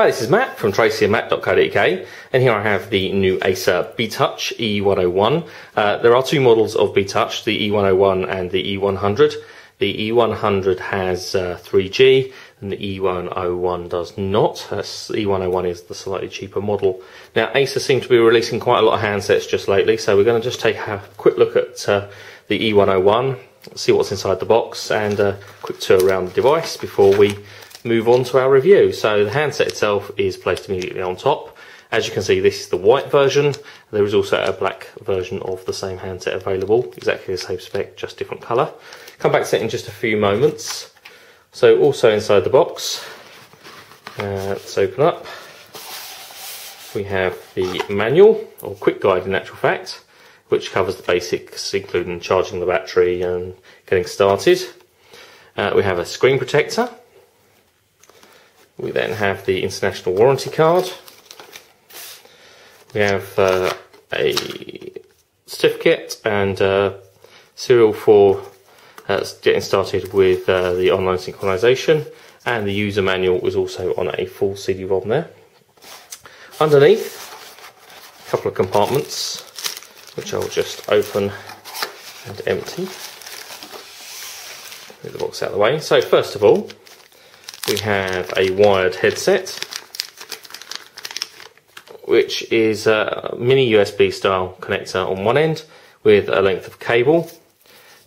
Hi, this is Matt from tracyandmatt.co.uk and here I have the new Acer beTouch E101. Uh, there are two models of beTouch, the E101 and the E100. The E100 has uh, 3G and the E101 does not. Uh, E101 is the slightly cheaper model. Now Acer seem to be releasing quite a lot of handsets just lately so we're going to just take a quick look at uh, the E101, see what's inside the box and a quick tour around the device before we move on to our review. So the handset itself is placed immediately on top. As you can see, this is the white version. There is also a black version of the same handset available, exactly the same spec, just different colour. Come back to it in just a few moments. So also inside the box, uh, let's open up. We have the manual, or quick guide in actual fact, which covers the basics, including charging the battery and getting started. Uh, we have a screen protector, we then have the international warranty card. We have uh, a certificate and uh, serial for uh, getting started with uh, the online synchronization and the user manual is also on a full CD-ROM there. Underneath, a couple of compartments which I'll just open and empty. Move the box out of the way. So first of all, we have a wired headset, which is a mini USB style connector on one end with a length of cable.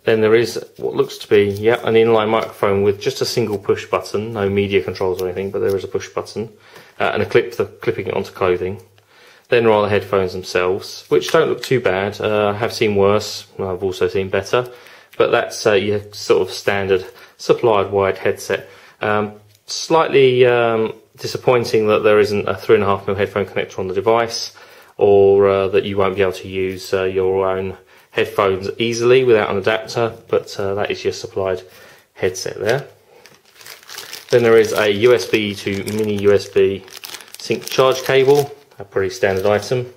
Then there is what looks to be, yeah, an inline microphone with just a single push button, no media controls or anything, but there is a push button, uh, and a clip for clipping it onto clothing. Then there are the headphones themselves, which don't look too bad. Uh, I have seen worse, I've also seen better, but that's uh, your sort of standard supplied wired headset. Um, slightly um, disappointing that there isn't a 3.5mm headphone connector on the device or uh, that you won't be able to use uh, your own headphones easily without an adapter, but uh, that is your supplied headset there. Then there is a USB to mini USB sync charge cable, a pretty standard item,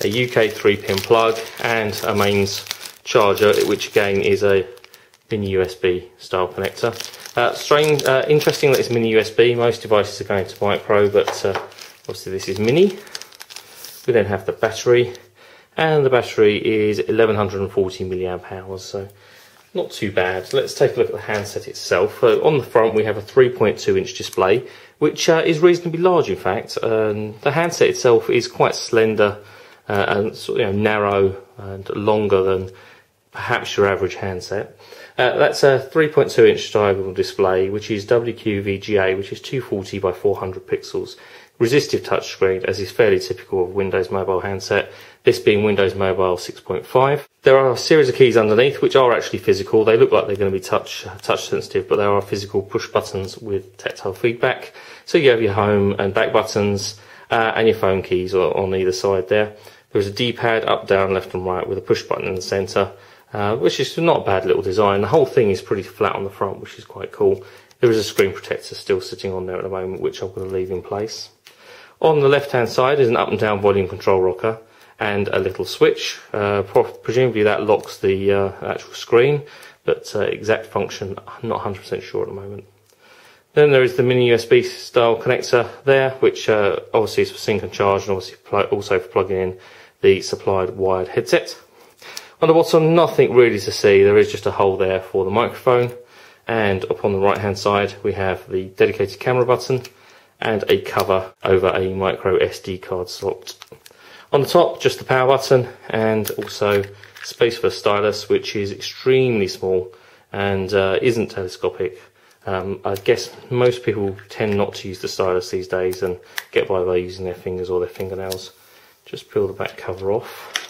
a UK 3-pin plug and a mains charger, which again is a mini USB style connector. Uh, strange, uh, interesting that it's mini USB. Most devices are going to micro, but uh, obviously this is mini. We then have the battery, and the battery is 1140 milliamp hours, so not too bad. Let's take a look at the handset itself. On the front, we have a 3.2 inch display, which uh, is reasonably large, in fact. Um, the handset itself is quite slender uh, and sort of, you know, narrow and longer than perhaps your average handset. Uh, that's a 3.2 inch diagonal display, which is WQVGA, which is 240 by 400 pixels. Resistive touchscreen, as is fairly typical of Windows Mobile handset, this being Windows Mobile 6.5. There are a series of keys underneath, which are actually physical. They look like they're going to be touch, touch sensitive, but they are physical push buttons with tactile feedback. So you have your home and back buttons, uh, and your phone keys on either side there. There's a D-pad up, down, left and right with a push button in the centre uh, which is not a bad little design. The whole thing is pretty flat on the front, which is quite cool. There is a screen protector still sitting on there at the moment, which I'm going to leave in place. On the left hand side is an up and down volume control rocker and a little switch. Uh, presumably that locks the uh, actual screen, but uh, exact function, I'm not 100% sure at the moment. Then there is the mini USB style connector there, which uh, obviously is for sync and charge and obviously also for plugging in the supplied wired headset. On the bottom, nothing really to see. There is just a hole there for the microphone. And up on the right hand side, we have the dedicated camera button and a cover over a micro SD card slot. On the top, just the power button and also space for a stylus, which is extremely small and uh, isn't telescopic. Um, I guess most people tend not to use the stylus these days and get by by using their fingers or their fingernails. Just peel the back cover off.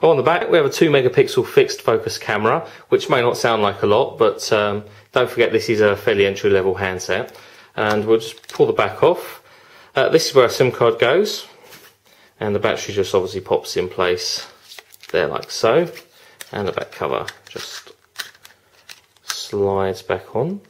On the back, we have a 2 megapixel fixed focus camera, which may not sound like a lot, but um, don't forget this is a fairly entry level handset. And we'll just pull the back off. Uh, this is where a SIM card goes, and the battery just obviously pops in place there like so, and the back cover just slides back on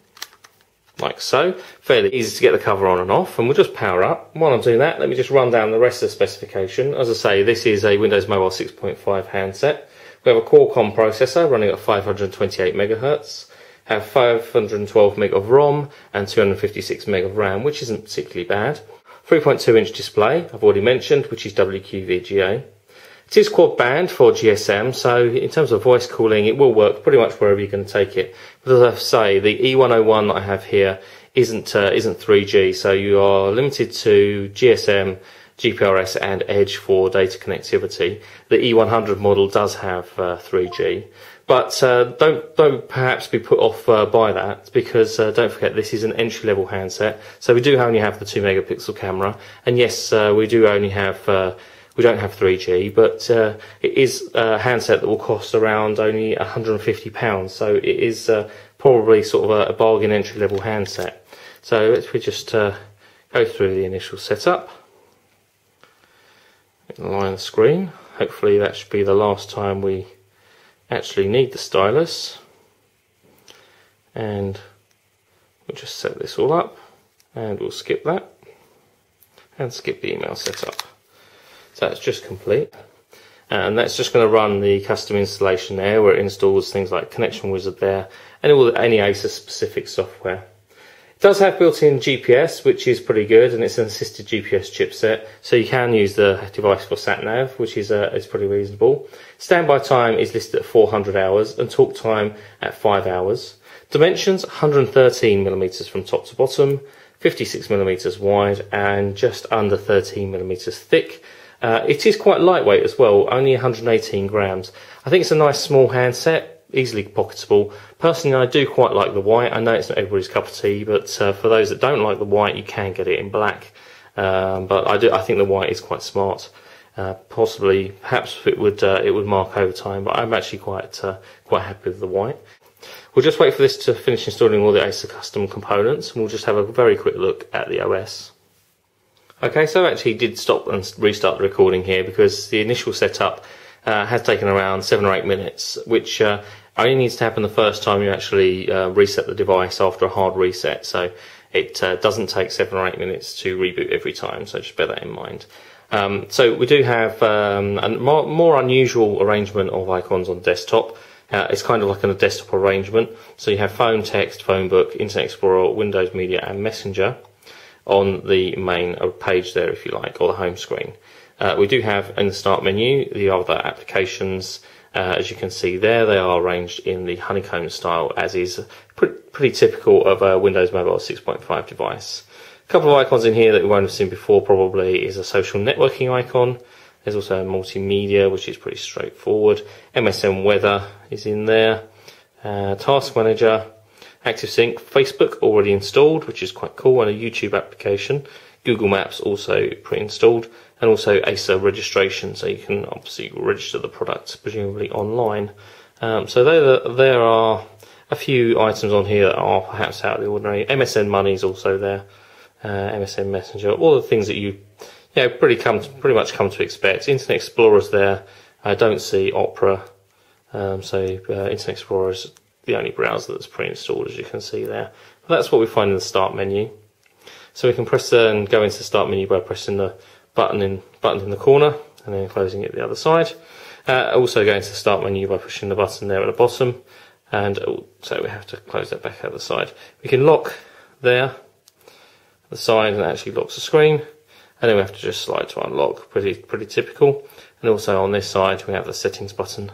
like so. Fairly easy to get the cover on and off, and we'll just power up. While I'm doing that, let me just run down the rest of the specification. As I say, this is a Windows Mobile 6.5 handset. We have a Qualcomm processor running at 528 megahertz, have 512 meg of ROM and 256 meg of RAM, which isn't particularly bad. 3.2 inch display, I've already mentioned, which is WQVGA. It is quad band for GSM, so in terms of voice calling, it will work pretty much wherever you're going to take it. But as I say, the E101 that I have here isn't uh, isn't 3G, so you are limited to GSM, GPRS, and Edge for data connectivity. The E100 model does have uh, 3G, but uh, don't don't perhaps be put off uh, by that because uh, don't forget this is an entry level handset. So we do only have the two megapixel camera, and yes, uh, we do only have we don't have 3G, but uh, it is a handset that will cost around only £150. So it is uh, probably sort of a, a bargain entry level handset. So if we just uh, go through the initial setup, align the screen. Hopefully that should be the last time we actually need the stylus. And we'll just set this all up and we'll skip that and skip the email setup. So that's just complete. And that's just going to run the custom installation there where it installs things like Connection Wizard there and all any ASUS specific software. It does have built-in GPS, which is pretty good, and it's an assisted GPS chipset, so you can use the device for sat nav, which is uh, is pretty reasonable. Standby time is listed at 400 hours, and talk time at 5 hours. Dimensions 113 millimeters from top to bottom, 56 millimeters wide, and just under 13 millimeters thick. Uh, it is quite lightweight as well, only 118 grams. I think it's a nice small handset, easily pocketable. Personally, I do quite like the white. I know it's not everybody's cup of tea, but uh, for those that don't like the white, you can get it in black. Um, but I do, I think the white is quite smart. Uh, possibly, perhaps it would uh, it would mark over time, but I'm actually quite uh, quite happy with the white. We'll just wait for this to finish installing all the Acer custom components, and we'll just have a very quick look at the OS. Okay, so I actually did stop and restart the recording here because the initial setup uh, has taken around seven or eight minutes, which uh, only needs to happen the first time you actually uh, reset the device after a hard reset. So it uh, doesn't take seven or eight minutes to reboot every time, so just bear that in mind. Um, so we do have um, a more, more, unusual arrangement of icons on desktop. Uh, it's kind of like a desktop arrangement. So you have phone, text, phone book, Internet Explorer, Windows Media, and Messenger on the main page there, if you like, or the home screen. Uh, we do have in the start menu the other applications. Uh, as you can see there, they are arranged in the honeycomb style, as is pretty, pretty typical of a Windows Mobile 6.5 device. A couple of icons in here that we won't have seen before probably is a social networking icon. There's also multimedia, which is pretty straightforward. MSN Weather is in there. Uh, Task Manager, ActiveSync, Facebook already installed, which is quite cool, and a YouTube application. Google Maps also pre-installed, and also Acer registration, so you can obviously register the product presumably online. Um, so there, there are a few items on here that are perhaps out of the ordinary. MSN Money is also there, uh, MSN Messenger, all the things that you, you know, pretty come to, pretty much come to expect. Internet Explorer's there. I don't see Opera, um, so uh, Internet Explorer is the only browser that's pre-installed as you can see there. But that's what we find in the start menu. So we can press and go into the start menu by pressing the button in button in the corner and then closing it the other side. Uh, also into the start menu by pushing the button there at the bottom and oh, so we have to close that back out the side. We can lock there the side and actually locks the screen and then we have to just slide to unlock pretty pretty typical and also on this side we have the settings button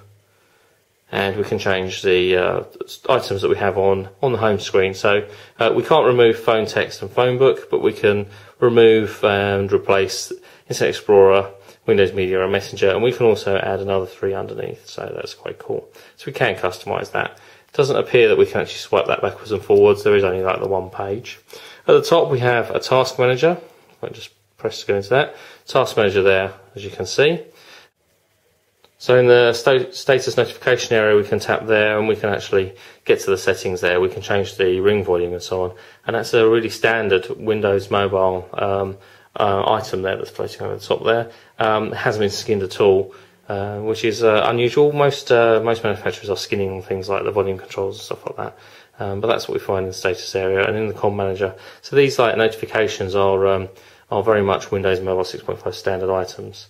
and we can change the uh, items that we have on on the home screen. So uh, we can't remove phone text and phone book, but we can remove and replace Internet Explorer, Windows Media, and Messenger, and we can also add another three underneath. So that's quite cool. So we can customize that. It doesn't appear that we can actually swipe that backwards and forwards. There is only like the one page. At the top we have a task manager. I just press to go into that. Task manager there, as you can see. So in the status notification area, we can tap there and we can actually get to the settings there. We can change the ring volume and so on. And that's a really standard Windows mobile um, uh, item there that's floating over the top there. Um, it hasn't been skinned at all, uh, which is uh, unusual. Most uh, most manufacturers are skinning things like the volume controls and stuff like that. Um, but that's what we find in the status area and in the com manager. So these like notifications are um, are very much Windows Mobile 6.5 standard items.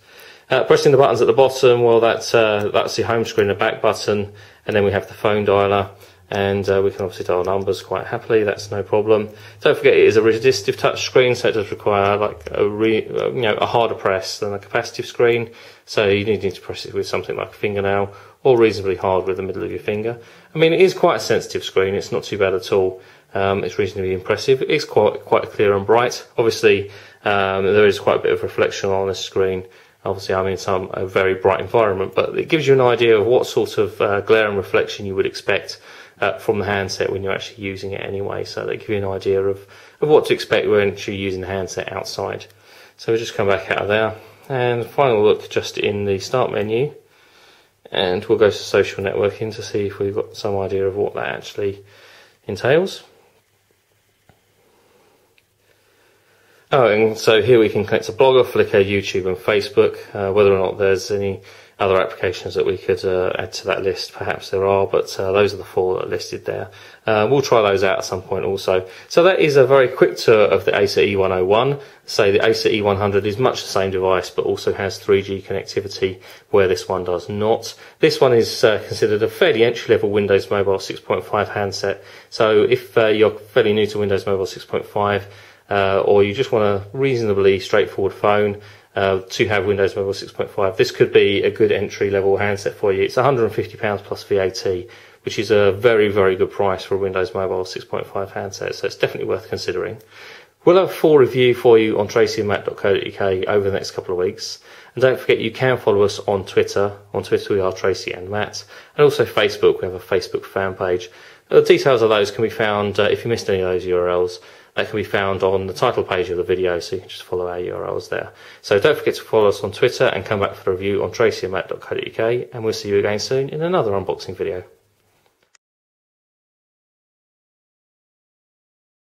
Uh, pressing the buttons at the bottom, well, that's uh, that's the home screen, the back button, and then we have the phone dialer. and uh, we can obviously dial numbers quite happily. That's no problem. Don't forget it is a resistive touch screen, so it does require like a re, uh, you know a harder press than a capacitive screen. So you need to press it with something like a fingernail or reasonably hard with the middle of your finger. I mean, it is quite a sensitive screen. It's not too bad at all. Um, it's reasonably impressive. It's quite quite clear and bright. Obviously, um, there is quite a bit of reflection on the screen. Obviously, I'm in some a very bright environment, but it gives you an idea of what sort of uh, glare and reflection you would expect uh, from the handset when you're actually using it anyway. So they give you an idea of, of what to expect when you're using the handset outside. So we'll just come back out of there and final look just in the start menu and we'll go to social networking to see if we've got some idea of what that actually entails. Oh, and so here we can connect to Blogger, Flickr, YouTube, and Facebook. Uh, whether or not there's any other applications that we could uh, add to that list, perhaps there are, but uh, those are the four that are listed there. Uh, we'll try those out at some point also. So that is a very quick tour of the Acer E101. Say the Acer E100 is much the same device, but also has 3G connectivity where this one does not. This one is uh, considered a fairly entry-level Windows Mobile 6.5 handset. So if uh, you're fairly new to Windows Mobile 6.5, uh, or you just want a reasonably straightforward phone uh, to have Windows Mobile 6.5, this could be a good entry level handset for you. It's £150 plus VAT, which is a very, very good price for a Windows Mobile 6.5 handset, so it's definitely worth considering. We'll have a full review for you on tracyandmatt.co.uk over the next couple of weeks. And don't forget you can follow us on Twitter. On Twitter we are Tracy and Matt. And also Facebook, we have a Facebook fan page. The details of those can be found, uh, if you missed any of those URLs, they can be found on the title page of the video, so you can just follow our URLs there. So don't forget to follow us on Twitter and come back for the review on tracyandmatt.co.uk, and we'll see you again soon in another unboxing video.